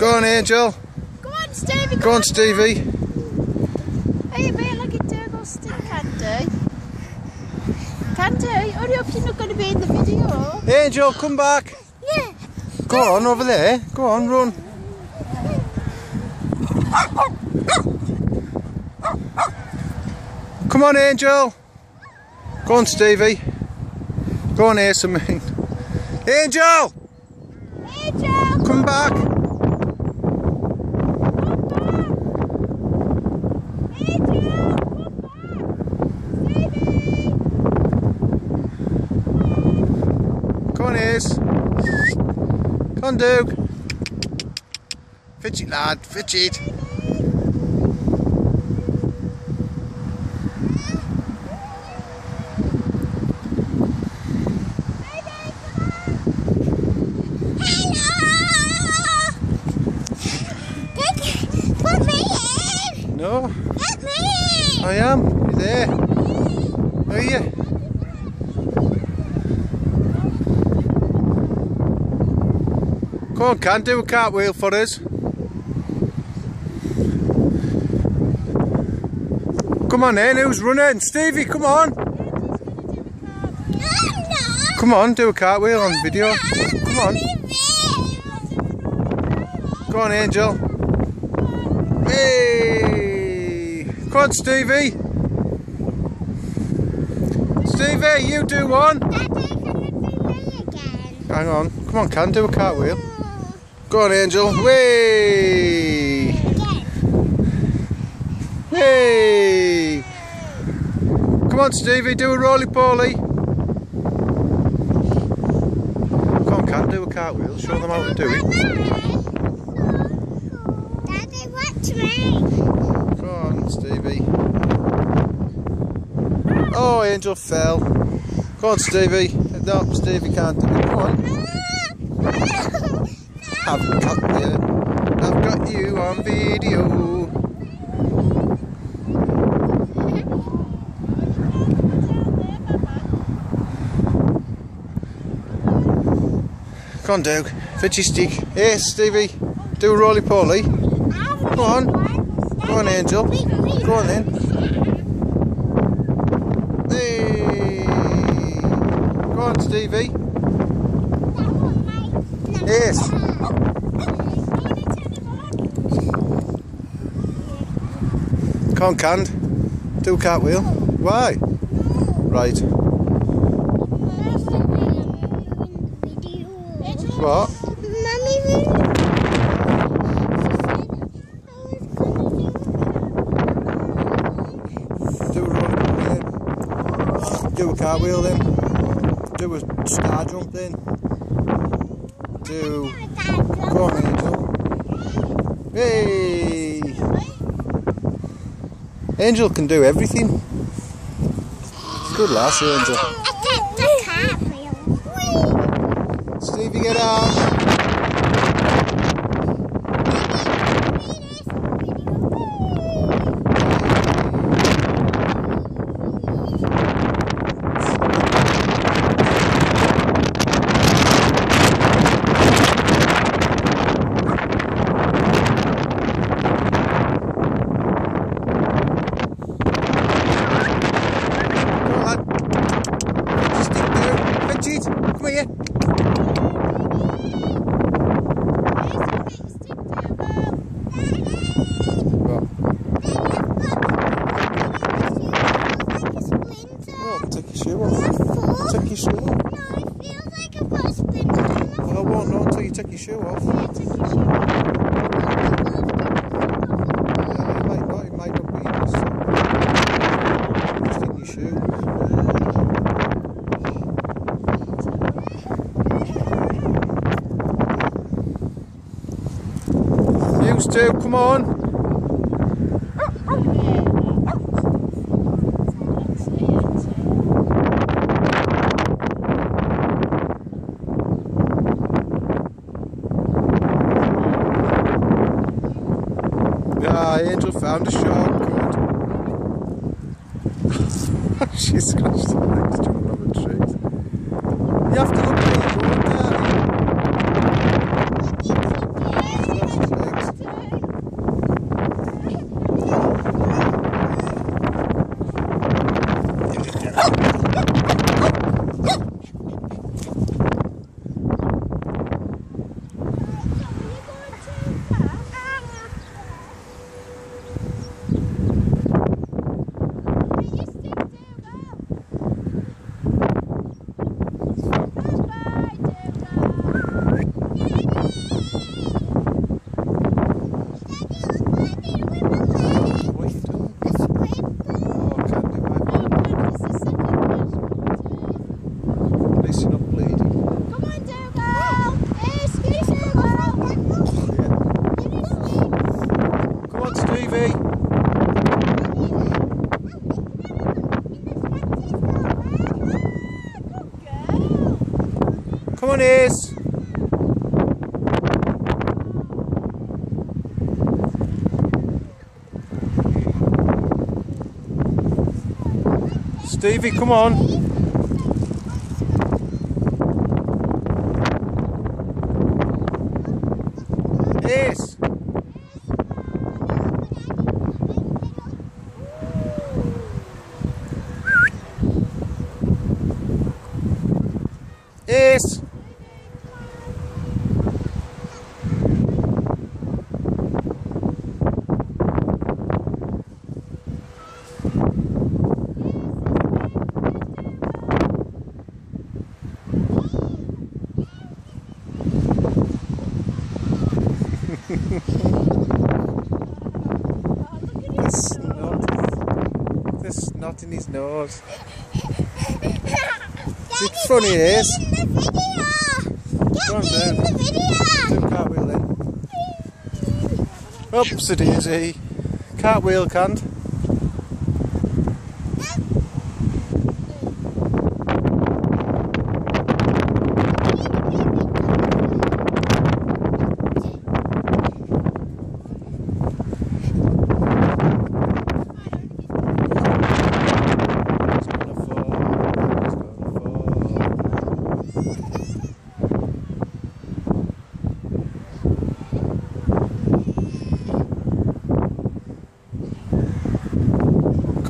Go on, Angel. Go on, Stevie. Go on, Stevie. Hey, mate, oh, look at Dougal stick, Candy. Candy, hurry up, you're not going to be in the video. Angel, come back. Yeah. Go on, over there. Go on, run. Come on, Angel. Go on, Stevie. Go on, something. Angel! Angel! Come back. Come on, Ace. Come on, Duke. Fidget, lad. Fidget. Put me in! Me! I am. You there? Are you? Come on, can do a cartwheel for us. Come on then, who's running? Stevie, come on. Come on, do a cartwheel on video. Come on. Go on, Angel. Hey! Come on, Stevie. Stevie, you do one. Hang on. Come on, can do a cartwheel. Oh. Go on, Angel. Way! Hey! Come on, Stevie, do a roly poly. Come on, can do a cartwheel. Show them how to do it. Daddy, watch me. Stevie. Oh, Angel fell. Come on, Stevie. No, Stevie can't do it. Come on. I've got you. I've got you on video. Come on, Duke. Fidgy stick. Hey, Stevie. Do a roly poly. Go on. Go on, Angel. Go on then. Hey. Go on, Stevie. Yes. Come on, canned. Do a cartwheel. Why? Right. What? Do a roll then. Do a cartwheel then. Do a star jump then. Do. On, Angel. Hey! Angel can do everything. Good lass, Angel. Stevie, get out. Come on, lad. Stick there. Fidget, come here. What? Well, take your shoe off. Take your shoe off. Well, I won't know until you take your shoe off. Yeah, it might not, it might not be. Just, just in your shoes. You two, eh? come on. Yeah, Angel found a shortcut. she scratched the legs jumping over trees. You have to look where you're going, Daddy. On, Ace. Stevie, come on. Ace. The snot. In his nose. Daddy, it funny, get eh? it is? me in the video. Get Go on, me in the video. Do cartwheel then. Oops, a daisy. Cartwheel can't. It's gonna fall. It's gonna fall. Come on, this. Cartwheel. Daddy, can you just video someone else till I, till I practice to do Go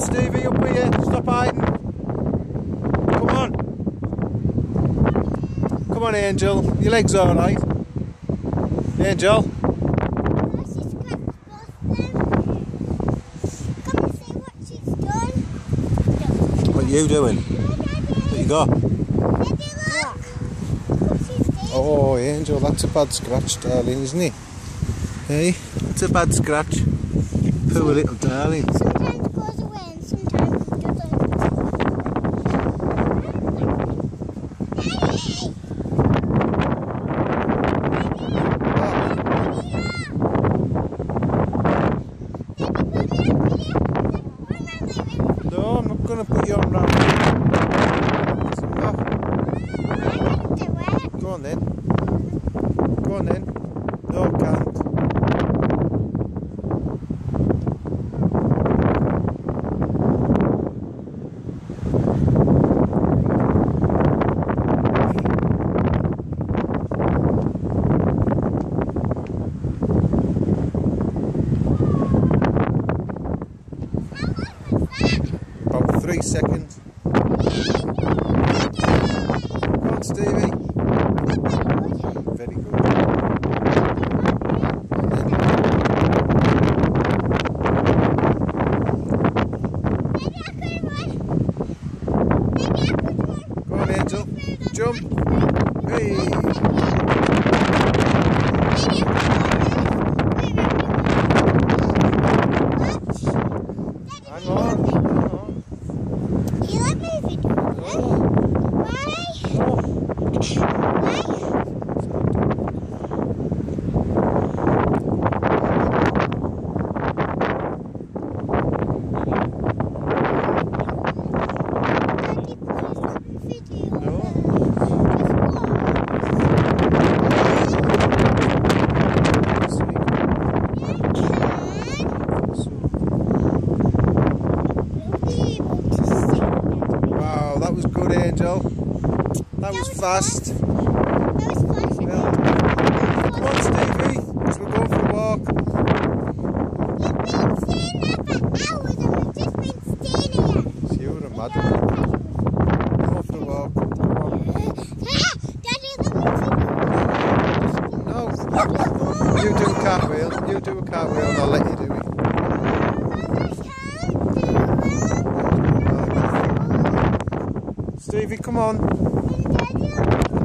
Stevie, up here. Stop hiding. Come on. Come on, Angel. Your leg's alright. Angel. What are you doing? What you got? Oh, Angel, that's a bad scratch, darling, isn't it? Hey, it's a bad scratch. Poor little darling. fast. Come on, Stevie, because we're going for a walk. You've been for hours and we've just been here. Come on for a walk. No. You do a cartwheel. You do a cartwheel and I'll let you do it. Stevie, come on. 안 녕.